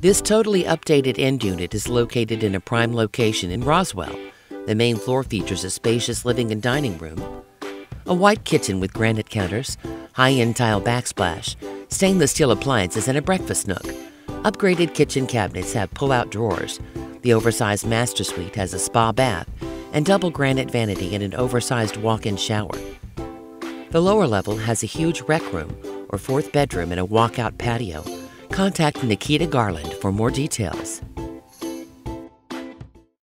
This totally updated end unit is located in a prime location in Roswell. The main floor features a spacious living and dining room, a white kitchen with granite counters, high end tile backsplash, stainless steel appliances, and a breakfast nook. Upgraded kitchen cabinets have pull out drawers. The oversized master suite has a spa bath and double granite vanity and an oversized walk in shower. The lower level has a huge rec room or fourth bedroom and a walkout patio. Contact Nikita Garland for more details.